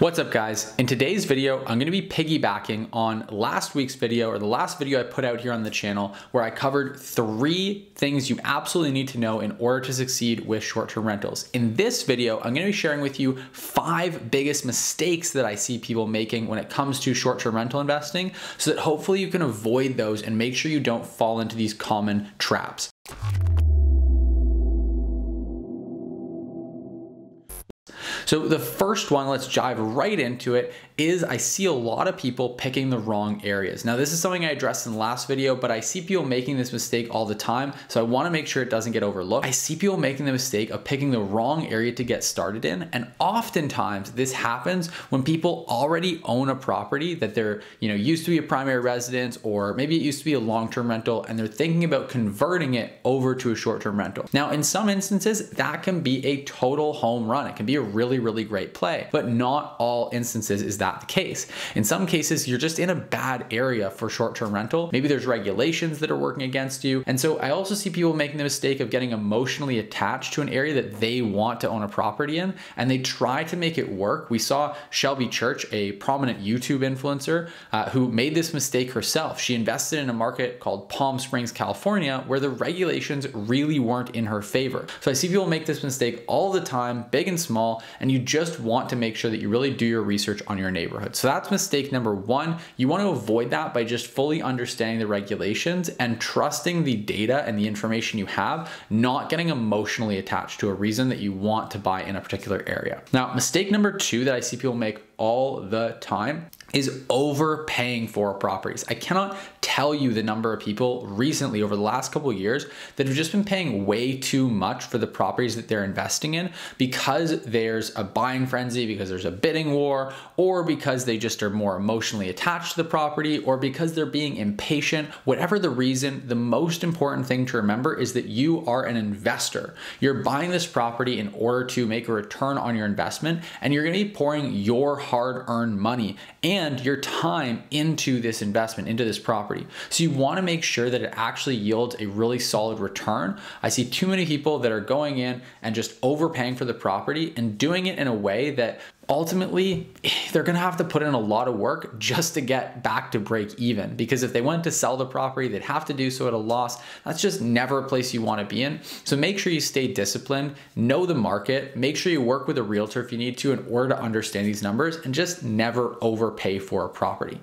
What's up guys? In today's video, I'm gonna be piggybacking on last week's video or the last video I put out here on the channel where I covered three things you absolutely need to know in order to succeed with short-term rentals. In this video, I'm gonna be sharing with you five biggest mistakes that I see people making when it comes to short-term rental investing so that hopefully you can avoid those and make sure you don't fall into these common traps. So the first one, let's dive right into it, is I see a lot of people picking the wrong areas. Now this is something I addressed in the last video, but I see people making this mistake all the time. So I wanna make sure it doesn't get overlooked. I see people making the mistake of picking the wrong area to get started in. And oftentimes this happens when people already own a property that they're, you know, used to be a primary residence, or maybe it used to be a long-term rental and they're thinking about converting it over to a short-term rental. Now, in some instances, that can be a total home run. It can be a really, really really great play, but not all instances is that the case. In some cases, you're just in a bad area for short-term rental. Maybe there's regulations that are working against you. And so I also see people making the mistake of getting emotionally attached to an area that they want to own a property in, and they try to make it work. We saw Shelby Church, a prominent YouTube influencer, uh, who made this mistake herself. She invested in a market called Palm Springs, California, where the regulations really weren't in her favor. So I see people make this mistake all the time, big and small, and you just want to make sure that you really do your research on your neighborhood. So that's mistake number one. You want to avoid that by just fully understanding the regulations and trusting the data and the information you have, not getting emotionally attached to a reason that you want to buy in a particular area. Now, mistake number two that I see people make all the time is overpaying for properties. I cannot tell you the number of people recently over the last couple years that have just been paying way too much for the properties that they're investing in because there's a buying frenzy, because there's a bidding war, or because they just are more emotionally attached to the property, or because they're being impatient. Whatever the reason, the most important thing to remember is that you are an investor. You're buying this property in order to make a return on your investment, and you're gonna be pouring your hard earned money and your time into this investment, into this property. So you wanna make sure that it actually yields a really solid return. I see too many people that are going in and just overpaying for the property and doing it in a way that ultimately they're going to have to put in a lot of work just to get back to break even. Because if they went to sell the property they'd have to do so at a loss. That's just never a place you want to be in. So make sure you stay disciplined know the market make sure you work with a realtor if you need to in order to understand these numbers and just never overpay for a property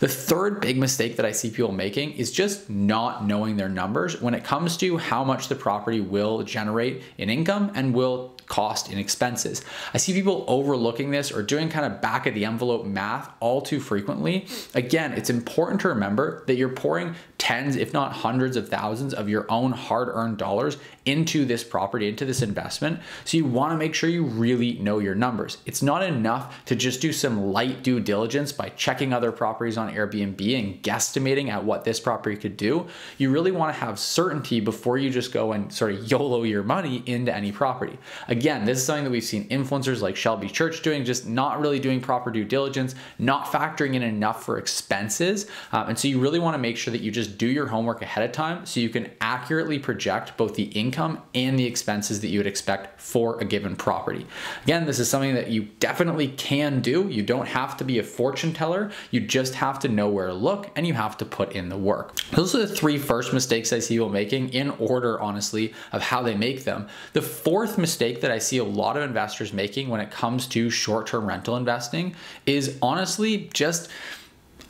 the third big mistake that I see people making is just not knowing their numbers when it comes to how much the property will generate in income and will cost in expenses. I see people overlooking this or doing kind of back of the envelope math all too frequently. Again, it's important to remember that you're pouring tens, if not hundreds of thousands of your own hard earned dollars into this property, into this investment. So you wanna make sure you really know your numbers. It's not enough to just do some light due diligence by checking other properties on Airbnb and guesstimating at what this property could do. You really wanna have certainty before you just go and sort of YOLO your money into any property. Again, this is something that we've seen influencers like Shelby Church doing, just not really doing proper due diligence, not factoring in enough for expenses. Um, and so you really wanna make sure that you just do your homework ahead of time so you can accurately project both the income and the expenses that you would expect for a given property. Again, this is something that you definitely can do. You don't have to be a fortune teller. You just have to know where to look and you have to put in the work. Those are the three first mistakes I see people making in order, honestly, of how they make them. The fourth mistake that I see a lot of investors making when it comes to short-term rental investing is honestly just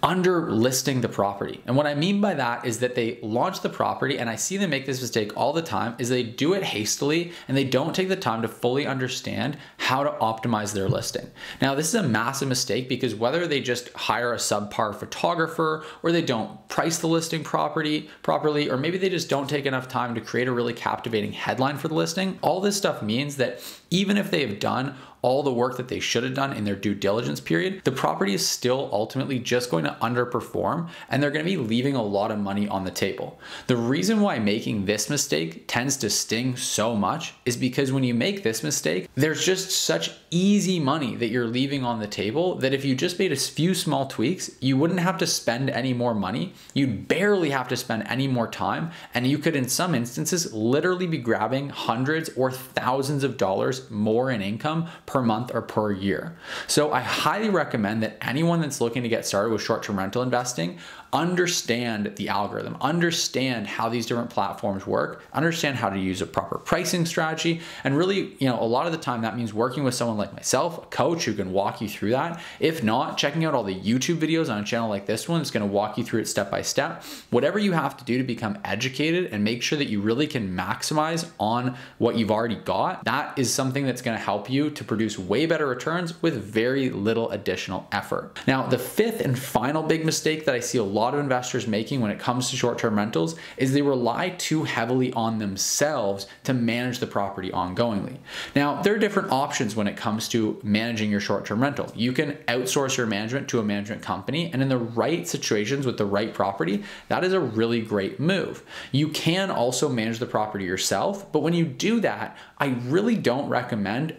under listing the property. And what I mean by that is that they launch the property and I see them make this mistake all the time is they do it hastily and they don't take the time to fully understand how to optimize their listing. Now, this is a massive mistake because whether they just hire a subpar photographer or they don't price the listing property properly or maybe they just don't take enough time to create a really captivating headline for the listing, all this stuff means that even if they have done all the work that they should have done in their due diligence period, the property is still ultimately just going to underperform and they're going to be leaving a lot of money on the table. The reason why making this mistake tends to sting so much is because when you make this mistake, there's just such easy money that you're leaving on the table that if you just made a few small tweaks, you wouldn't have to spend any more money. You'd barely have to spend any more time. And you could, in some instances, literally be grabbing hundreds or thousands of dollars more in income per month or per year. So I highly recommend that anyone that's looking to get started with short term rental investing understand the algorithm, understand how these different platforms work, understand how to use a proper pricing strategy. And really, you know, a lot of the time that means working with someone like myself, a coach who can walk you through that. If not, checking out all the YouTube videos on a channel like this one is going to walk you through it step by step. Whatever you have to do to become educated and make sure that you really can maximize on what you've already got, that is something that's going to help you to produce way better returns with very little additional effort. Now, the fifth and final big mistake that I see a lot lot of investors making when it comes to short-term rentals is they rely too heavily on themselves to manage the property ongoingly. Now, there are different options when it comes to managing your short-term rental. You can outsource your management to a management company, and in the right situations with the right property, that is a really great move. You can also manage the property yourself, but when you do that, I really don't recommend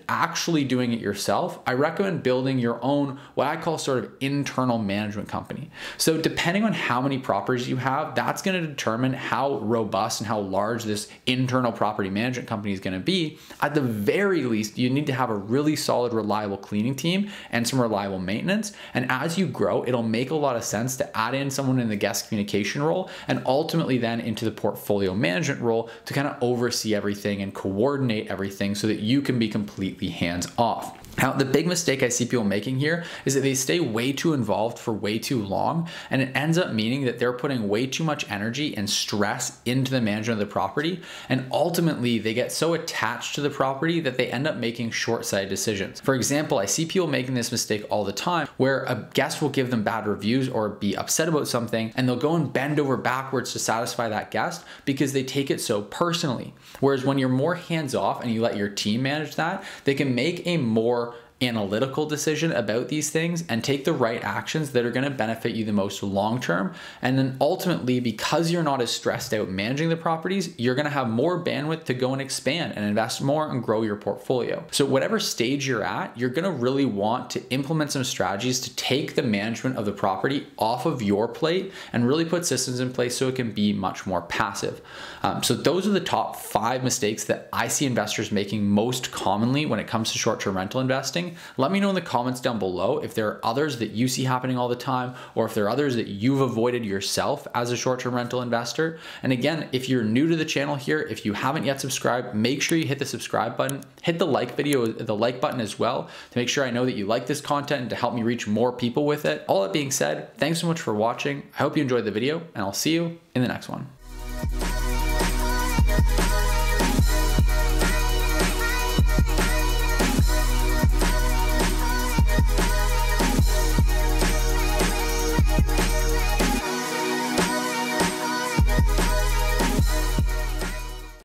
actually doing it yourself. I recommend building your own, what I call sort of internal management company. So depending on on how many properties you have, that's going to determine how robust and how large this internal property management company is going to be. At the very least, you need to have a really solid, reliable cleaning team and some reliable maintenance. And as you grow, it'll make a lot of sense to add in someone in the guest communication role and ultimately then into the portfolio management role to kind of oversee everything and coordinate everything so that you can be completely hands off. Now, the big mistake I see people making here is that they stay way too involved for way too long, and it ends up meaning that they're putting way too much energy and stress into the management of the property, and ultimately they get so attached to the property that they end up making short-sighted decisions. For example, I see people making this mistake all the time where a guest will give them bad reviews or be upset about something, and they'll go and bend over backwards to satisfy that guest because they take it so personally. Whereas when you're more hands-off and you let your team manage that, they can make a more analytical decision about these things and take the right actions that are going to benefit you the most long term. And then ultimately, because you're not as stressed out managing the properties, you're going to have more bandwidth to go and expand and invest more and grow your portfolio. So, whatever stage you're at, you're going to really want to implement some strategies to take the management of the property off of your plate and really put systems in place so it can be much more passive. Um, so, those are the top five mistakes that I see investors making most commonly when it comes to short term rental investing. Let me know in the comments down below if there are others that you see happening all the time or if there are others that you've avoided yourself as a short-term rental investor. And again, if you're new to the channel here, if you haven't yet subscribed, make sure you hit the subscribe button, hit the like video, the like button as well to make sure I know that you like this content and to help me reach more people with it. All that being said, thanks so much for watching. I hope you enjoyed the video and I'll see you in the next one.